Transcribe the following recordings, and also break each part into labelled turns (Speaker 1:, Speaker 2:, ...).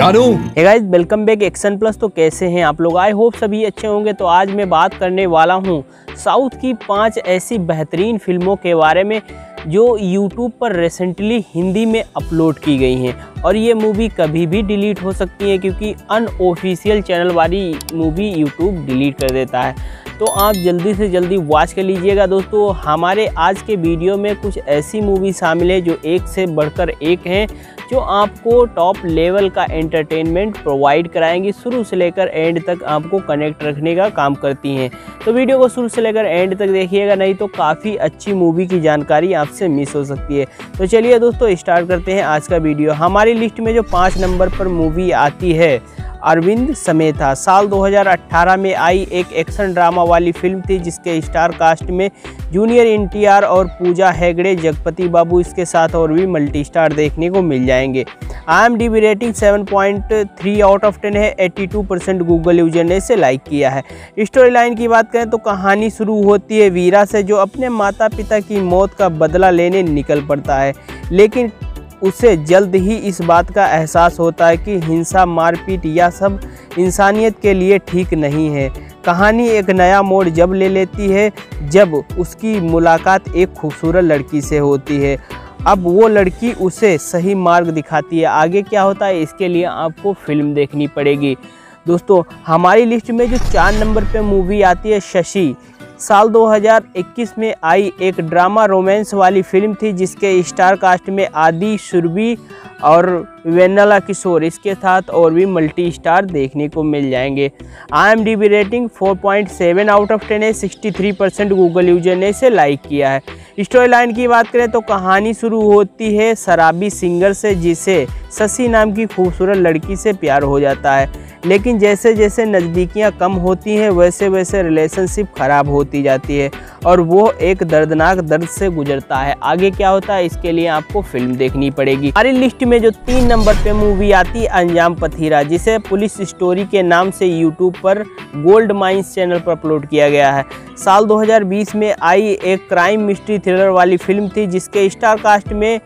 Speaker 1: जानू?
Speaker 2: Guys welcome back action plus तो कैसे हैं आप लोग? आई होप सभी अच्छे होंगे। तो आज मैं बात करने वाला हूँ साउथ की पाँच ऐसी बेहतरीन फ़िल्मों के बारे में, जो यूट्यूब पर रिसेंटली हिंदी में अपलोड की गई हैं। और ये मूवी कभी भी डिलीट हो सकती है, क्योंकि अनऑफिशियल चैनल वाली मूवी यूट्यूब डिलीट कर देता है। तो आप जल्दी से जल्दी वॉच कर लीजिएगा दोस्तों। हमारे आज के वीडियो में कुछ ऐसी मूवी शामिल है, जो एक से बढ़कर एक हैं। जो आपको टॉप लेवल का एंटरटेनमेंट प्रोवाइड कराएँगी। शुरू से लेकर एंड तक आपको कनेक्ट रखने का काम करती हैं। तो वीडियो को शुरू से लेकर एंड तक देखिएगा, नहीं तो काफ़ी अच्छी मूवी की जानकारी आपसे मिस हो सकती है। तो चलिए दोस्तों स्टार्ट करते हैं आज का वीडियो हमारी लिस्ट में जो पाँच नंबर पर मूवी आती है अरविंद समेता साल 2018 में आई एक एक्शन ड्रामा वाली फ़िल्म थी, जिसके स्टार कास्ट में जूनियर एनटीआर और पूजा हेगड़े, जगपति बाबू इसके साथ और भी मल्टी स्टार देखने को मिल जाएँगे। आई रेटिंग 7.3 आउट ऑफ़ 10 है 82 परसेंट गूगल यूज़र ने इसे लाइक किया है। स्टोरी लाइन की बात करें तो कहानी शुरू होती है वीरा से, जो अपने माता पिता की मौत का बदला लेने निकल पड़ता है। लेकिन उसे जल्द ही इस बात का एहसास होता है कि हिंसा, मारपीट या सब इंसानियत के लिए ठीक नहीं है। कहानी एक नया मोड़ जब ले लेती है, जब उसकी मुलाकात एक खूबसूरत लड़की से होती है। अब वो लड़की उसे सही मार्ग दिखाती है। आगे क्या होता है, इसके लिए आपको फ़िल्म देखनी पड़ेगी। दोस्तों, हमारी लिस्ट में जो चार नंबर पे मूवी आती है, शशि साल 2021 में आई एक ड्रामा रोमांस वाली फ़िल्म थी, जिसके स्टार कास्ट में आदि, सुरभि और वेनला किशोर। इसके साथ और भी मल्टी स्टार देखने को मिल जाएँगे। I M D B rating 4.7 out of 10 है 63 परसेंट गूगल यूज़र ने इसे लाइक किया है। स्टोरी लाइन की बात करें तो कहानी शुरू होती है शराबी सिंगर से, जिसे शशि नाम की खूबसूरत लड़की से प्यार हो जाता है। लेकिन जैसे जैसे नज़दीकियाँ कम होती हैं, वैसे वैसे रिलेशनशिप ख़राब होती जाती है और वो एक दर्दनाक दर्द से गुजरता है। आगे क्या होता है? इसके लिए आपको फ़िल्म देखनी पड़ेगी। हमारी लिस्ट में जो तीन नंबर पे मूवी आती है, अंजाम पथीरा, जिसे पुलिस स्टोरी के नाम से यूट्यूब पर गोल्ड माइंस चैनल पर अपलोड किया गया है। साल 2020 में आई एक क्राइम मिस्ट्री थ्रिलर वाली फ़िल्म थी, जिसके स्टार कास्ट में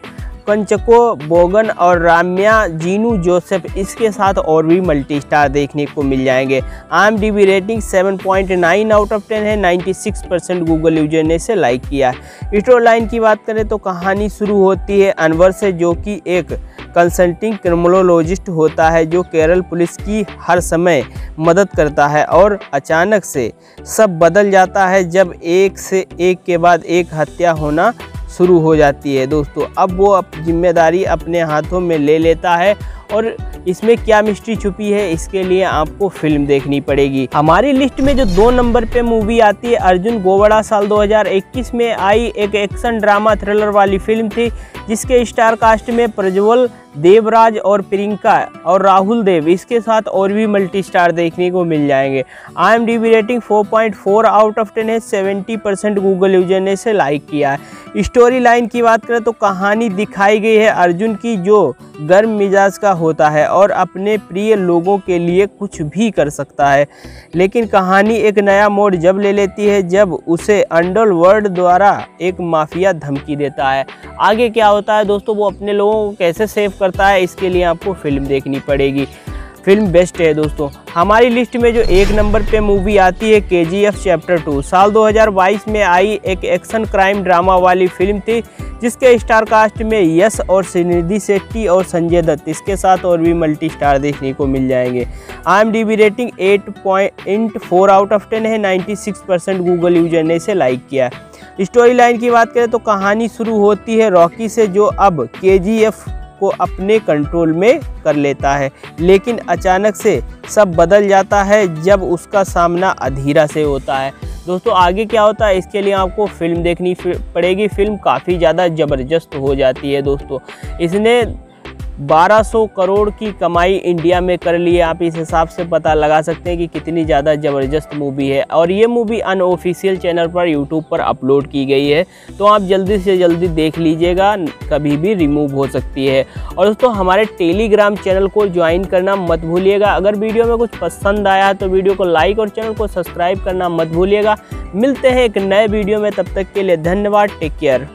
Speaker 2: कंचको, बोगन और राम्या, जीनू, जोसेफ, इसके साथ और भी मल्टी स्टार देखने को मिल जाएँगे। आम डी रेटिंग 7.9 आउट ऑफ़ 10 है 96 परसेंट गूगल यूज़र ने इसे लाइक किया है। स्टोरी लाइन की बात करें तो कहानी शुरू होती है अनवर से, जो कि एक कंसल्टिंग क्रिमिनोलॉजिस्ट होता है, जो केरल पुलिस की हर समय मदद करता है और अचानक से सब बदल जाता है, जब एक से एक के बाद एक हत्या होना शुरू हो जाती है। दोस्तों, अब वो अप, ज़िम्मेदारी अपने हाथों में ले लेता है और इसमें क्या मिस्ट्री छुपी है, इसके लिए आपको फ़िल्म देखनी पड़ेगी। हमारी लिस्ट में जो दो नंबर पे मूवी आती है, अर्जुन गोवड़ा साल 2021 में आई एक एक्शन ड्रामा थ्रिलर वाली फ़िल्म थी, जिसके स्टार कास्ट में प्रज्वल देवराज और प्रियंका और राहुल देव इसके साथ और भी मल्टी स्टार देखने को मिल जाएँगे। I M D B rating 4.4 out of 10 है 70 परसेंट गूगल यूज़र ने इसे लाइक किया है। स्टोरी लाइन की बात करें तो कहानी दिखाई गई है अर्जुन की, जो गर्म मिजाज का होता है और अपने प्रिय लोगों के लिए कुछ भी कर सकता है। लेकिन कहानी एक नया मोड़ जब ले लेती है, जब उसे अंडर वर्ल्ड द्वारा एक माफिया धमकी देता है। आगे क्या होता है दोस्तों, वो अपने लोगों को कैसे सेव करता है, इसके लिए आपको फ़िल्म देखनी पड़ेगी। फ़िल्म बेस्ट है दोस्तों। हमारी लिस्ट में जो एक नंबर पे मूवी आती है के चैप्टर टू साल 2022 में आई एक एक्शन क्राइम ड्रामा वाली फ़िल्म थी, जिसके स्टार कास्ट में यश और श्रीनिधि शेट्टी और संजय दत्त। इसके साथ और भी मल्टी स्टार देखने को मिल जाएँगे। I M D B rating eight point four out of ten है ninety six percent Google user ने इसे लाइक किया। स्टोरी लाइन की बात करें तो कहानी शुरू होती है रॉकी से, जो अब के को अपने कंट्रोल में कर लेता है। लेकिन अचानक से सब बदल जाता है जब उसका सामना अधीरा से होता है। दोस्तों, आगे क्या होता है? इसके लिए आपको फ़िल्म देखनी पड़ेगी। फ़िल्म काफ़ी ज़्यादा ज़बरदस्त हो जाती है दोस्तों। इसने 1200 करोड़ की कमाई इंडिया में कर ली है। आप इस हिसाब से पता लगा सकते हैं कि कितनी ज़्यादा ज़बरदस्त मूवी है। और ये मूवी अनऑफिशियल चैनल पर यूट्यूब पर अपलोड की गई है। तो आप जल्दी से जल्दी देख लीजिएगा, कभी भी रिमूव हो सकती है। और दोस्तों, हमारे टेलीग्राम चैनल को ज्वाइन करना मत भूलिएगा। अगर वीडियो में कुछ पसंद आया तो वीडियो को लाइक और चैनल को सब्सक्राइब करना मत भूलिएगा। मिलते हैं एक नए वीडियो में, तब तक के लिए धन्यवाद टेक केयर